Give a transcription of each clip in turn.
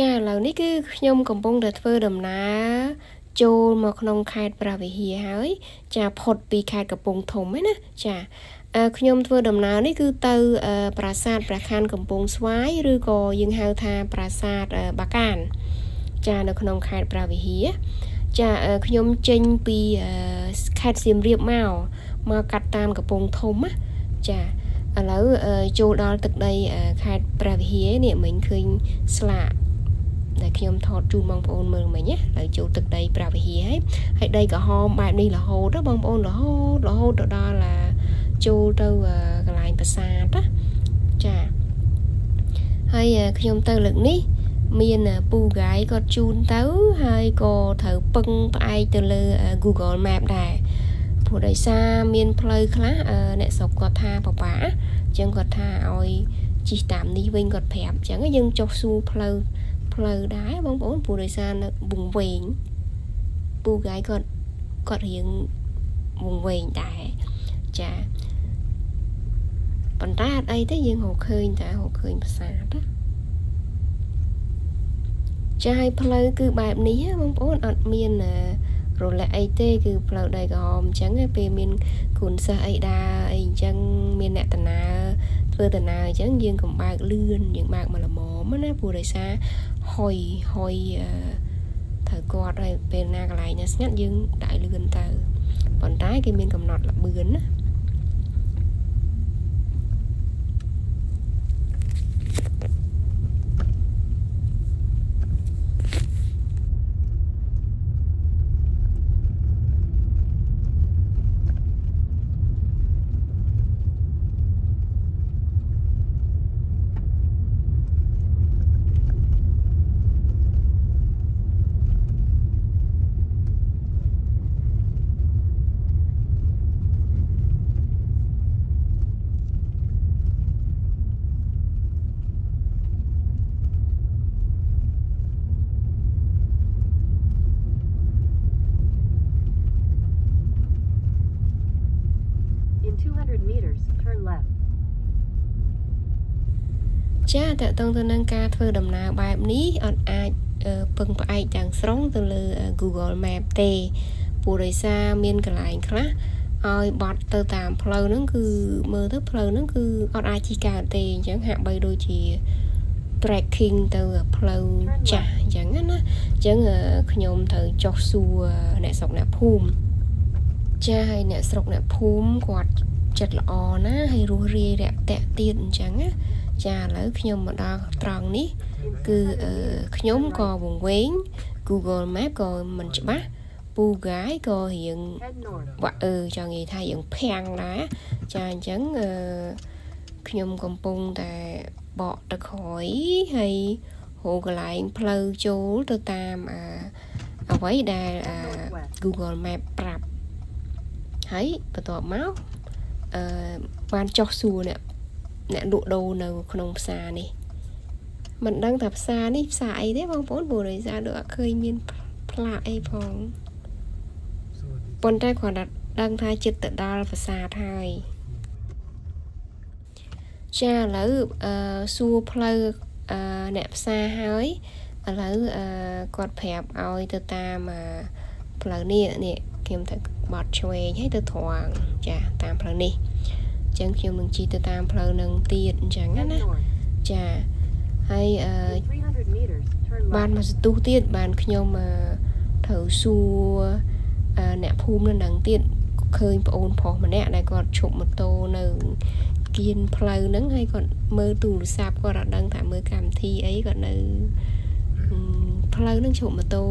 ចាឥឡូវនេះគឺខ្ញុំកំពុងតែធ្វើដំណើរចូលមកក្នុងខេត្តព្រះវិហារហើយ ចាផុតពីខេត្តកំពង់ធំហ្នឹងណាចាខ្ញុំធ្វើដំណើរនេះគឺទៅប្រាសាទព្រះខ័នកំពង់ស្វាយឬក៏យើងហៅថាប្រាសាទបាកាន ចានៅក្នុងខេត្តព្រះវិហារចាខ្ញុំចេញពីខេត្តសៀមរាបមកមកកាត់តាមកំពង់ធំណាចាឥឡូវចូលដល់ទឹកដីខេត្តព្រះវិហារនេះមិញឃើញស្លាក ដែលខ្ញុំថតជូនបងប្អូនមើលមិញណាហើយចូលទឹកដីព្រះវិហារហើយហើយដីក្រហមបែបនេះរហូតបងប្អូនរហូតរហូតទៅដល់ចូលទៅកន្លែងប្រាសាទណាចាហើយខ្ញុំទៅលើកនេះមានពូហ្គាយគាត់ជូនទៅហើយក៏ត្រូវពឹងផ្អែកទៅលើ Google Map ដែរព្រោះដោយសារមានផ្លូវខ្លះអ្នកស្រុកគាត់ថាបបាអញ្ចឹងគាត់ថាឲ្យជិះតាមនេះវិញគាត់ប្រាប់អញ្ចឹងយើងចុះសួរផ្លូវ ផ្លូវដែរបងប្អូនព្រោះដោយសារនៅវងវែងពូហ្គាយគាត់គាត់រៀងវងវែងដែរចាប៉ុន្តែអត់អីទេយើងរកឃើញតែរកឃើញប្រាសាទណាចាឲ្យផ្លូវគឺបែបនេះបងប្អូនអត់មានរលាក់អីទេ គឺផ្លូវដីក្រហមអញ្ចឹងពេលមានគុណសិស្សអីដើរអីអញ្ចឹងមានអ្នកតាណាធ្វើតាណាអញ្ចឹងយើងកុំបើកលឿនយើងបើកមកល្មមណាព្រោះដោយសារ ហុយហុយត្រូវគាត់ហើយពេលណាកន្លែងណាស្ងាត់យើងដាក់លឿនទៅប៉ុន្តែគេមានកំណត់ល្បឿនណា ចាតើតើទៅនឹងការធ្វើដំណើរបែបនេះអត់អាចពឹងផ្អែកទាំងស្រុងទៅលើ Google Map ទេព្រោះដោយសារមានកន្លែងខ្លះឲ្យបត់ទៅតាមផ្លូវហ្នឹងគឺមើលទៅផ្លូវហ្នឹងគឺអត់អាចជិះកើតទេអញ្ចឹងហាក់បីដូចជា tracking ទៅផ្លូវចាស់អញ្ចឹងណាអញ្ចឹងខ្ញុំត្រូវចុះសួរអ្នកស្រុកអ្នកភូមិចាហើយអ្នកស្រុកអ្នកភូមិគាត់ចិត្តល្អណាហើយរស់រាយរាក់ទាក់ទៀតអញ្ចឹងណា ចាឥឡូវខ្ញុំមកដល់ត្រង់នេះ គឺខ្ញុំក៏វង្វេង Google Map ក៏មិនច្បាស់ពូហ្គាយក៏រៀងបាក់អឺចង់និយាយថារៀងភាំងដែរចាអញ្ចឹងអឺខ្ញុំកំពុងតែបកទៅក្រោយហើយហៅកន្លែងផ្លូវចូលទៅតាមអាអ្វីដែល Google Map ប្រាប់ហើយបន្ទាប់មកអឺបានចោះសួរអ្នក អ្នកលក់ដូរនៅក្នុងផ្សារនេះមិនដឹងថាផ្សារនេះផ្សារអីទេបងប្អូនព្រោះដោយសារដូចអត់ឃើញមានផ្លាកអីផងប៉ុន្តែគ្រាន់តែដឹងថាចិត្តទៅដល់ផ្សារហើយចាឥឡូវអឺសួរផ្លូវអឺអ្នកផ្សារហើយឥឡូវអឺគាត់ប្រាប់ឲ្យទៅតាមផ្លូវនេះនេះខ្ញុំទៅបត់ឆ្វេងហើយទៅត្រង់ចាតាមផ្លូវនេះអញ្ចឹងខ្ញុំនឹងជិះទៅតាមផ្លូវនឹងទៀតអញ្ចឹងណាចាហើយអឺបានមកសន្ទុះទៀតបានខ្ញុំត្រូវសួរអ្នកភូមិនៅនឹងទៀតឃើញប្អូនប្រុសម្នាក់ដែលគាត់ឈប់ម៉ូតូនៅគៀនផ្លូវហ្នឹងហើយគាត់មើលទូរស័ព្ទគាត់អត់ដឹងថាមើលកម្មវិធីអីគាត់នៅផ្លូវហ្នឹងឈប់ម៉ូតូ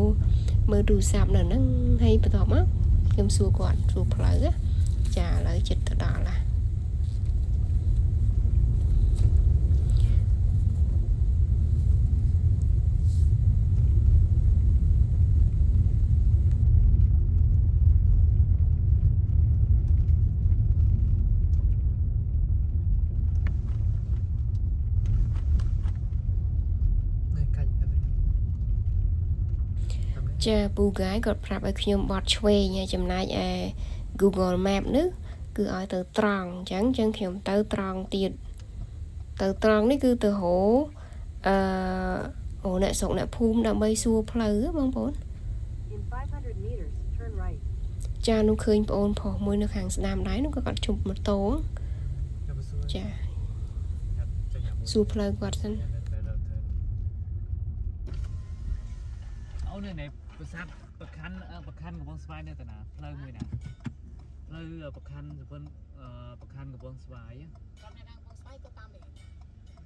មើលទូរស័ព្ទនៅហ្នឹងហើយបន្ទាប់មកខ្ញុំសួរគាត់សួរផ្លូវចាឥឡូវចិត្តទៅដល់ឡា ចាពូហ្គាយគាត់ប្រាប់ឲ្យខ្ញុំបត់ឆ្វេងហើយចំណែកឯ Google Map នេះគឺឲ្យទៅត្រង់អញ្ចឹងអញ្ចឹងខ្ញុំទៅត្រង់ទៀតទៅត្រង់នេះគឺទៅហៅអឺអូអ្នកស្រុកអ្នកភូមិដើម្បីសួរផ្លូវបងប្អូន In 500 meters, turn right. ចានោះឃើញបងអូនផុសមួយនៅខាងស្ដាមដែរនោះក៏គាត់ជប់ម៉ូតូចាសួរផ្លូវគាត់សិនអូននៅ ប្រាសាទប្រខាន់ប្រខាន់កំពង់ស្វាយនៅតាណាផ្លូវមួយណាផ្លូវប្រខាន់សុពន្ធប្រខាន់កំពង់ស្វាយគាត់នៅខាងបងស្វាយក៏តាមនេះ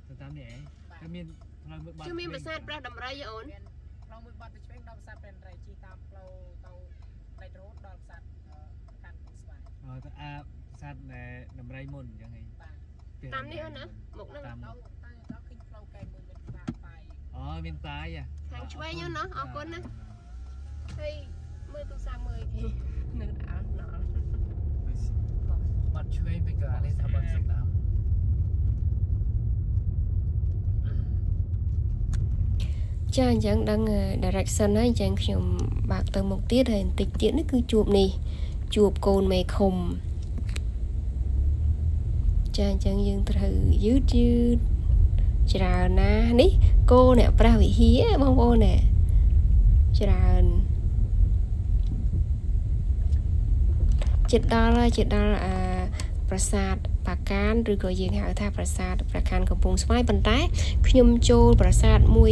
ទៅតាមនេះឯងតែមានផ្លូវមួយបាត់ជឿមានប្រាសាទព្រះដំរីអូនមានផ្លូវមួយបាត់ទៅឆ្វេងដល់ប្រាសាទព្រះនរៃជីតាមផ្លូវទៅលេខរហូតដល់ប្រាសាទខាងបងស្វាយអឺទៅអាប្រាសាទនៅដំរីមុនអញ្ចឹងឯងបាទតាមនេះអូនណាមុខហ្នឹងតាមទៅទៅដល់ឃើញផ្លូវកែមួយមានផ្លាកបាយអូមានតាយខាងឆ្វេងអូនណាអរគុណណា ហើយមើលទូរស័ព្ទមើលគេនៅដល់ដល់បាត់ឆ្វេងពីកានេះថាបាត់ស្ដាំចាអញ្ចឹងដឹង direction ហើយអញ្ចឹងខ្ញុំបើកទៅមុខទៀតហើយបន្តិចទៀតនេះគឺជួបនេះជួបកូនមេឃុំចាអញ្ចឹងយើងត្រូវយឺតយឺតច្រើនណាស់នេះគោអ្នកព្រះវិហារបងប្អូនណែច្រើន ចិត្តដល់ហើយចិត្តដល់អាប្រាសាទបាកានឬក៏យើងហៅថាប្រាសាទប្រខាន់កំពង់ស្វាយប៉ុន្តែខ្ញុំចូលប្រាសាទមួយ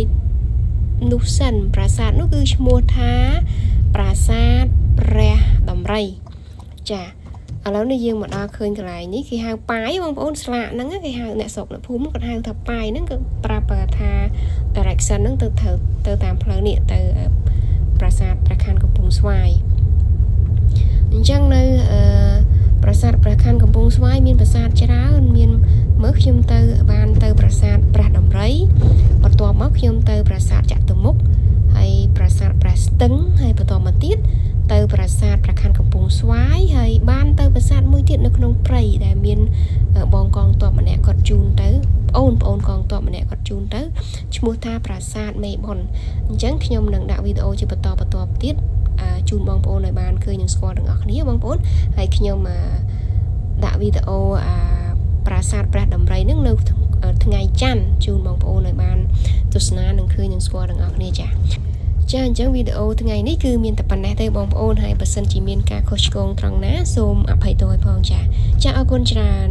នោះសិនប្រាសាទនោះគឺឈ្មោះថាប្រាសាទព្រះដំរីចាឥឡូវនេះយើងមកដល់ឃើញកន្លែងនេះគេហៅប៉ាយបងប្អូនស្លាកហ្នឹងគេហៅអ្នកស្រុកអ្នកភូមិគាត់ហៅថាប៉ាយហ្នឹងគឺប្រាប់ថា direction ហ្នឹងទៅទៅទៅតាមផ្លូវនេះទៅប្រាសាទព្រះខ័នកំពង់ស្វាយ អញ្ចឹងនៅអឺប្រាសាទព្រះខ័នកំពង់ស្វាយមានប្រាសាទច្រើនមានមើលខ្ញុំទៅបានទៅប្រាសាទព្រះដំរីបន្ទាប់មកខ្ញុំទៅប្រាសាទចតុមុខហើយប្រាសាទព្រះស្ទឹងហើយបន្តមកទៀតទៅប្រាសាទព្រះខ័នកំពង់ស្វាយហើយបានទៅប្រាសាទមួយទៀតនៅក្នុងព្រៃដែលមានបងកងទ័ពម្នាក់គាត់ជូនទៅប្អូនប្អូនកងទ័ពម្នាក់គាត់ជូនទៅឈ្មោះថាប្រាសាទមេបុនអញ្ចឹងខ្ញុំនឹងដាក់វីដេអូជាបន្តបន្ទាប់ទៀត ជូនបងប្អូនឲ្យបានឃើញនិងស្គាល់ទាំងអស់គ្នាបងប្អូនហើយខ្ញុំដាក់វីដេអូអាប្រាសាទព្រះដំរីនឹងនៅថ្ងៃច័ន្ទជូនបងប្អូនឲ្យបានទស្សនានិងឃើញនិងស្គាល់ទាំងអស់គ្នាចា៎ចាអញ្ចឹងវីដេអូថ្ងៃនេះគឺមានតែប៉ុណ្ណេះទេបងប្អូនហើយបើសិនជាមានការខុសឆ្គងត្រង់ណាសូមអភ័យទោសឲ្យផងចាចាអរគុណច្រើន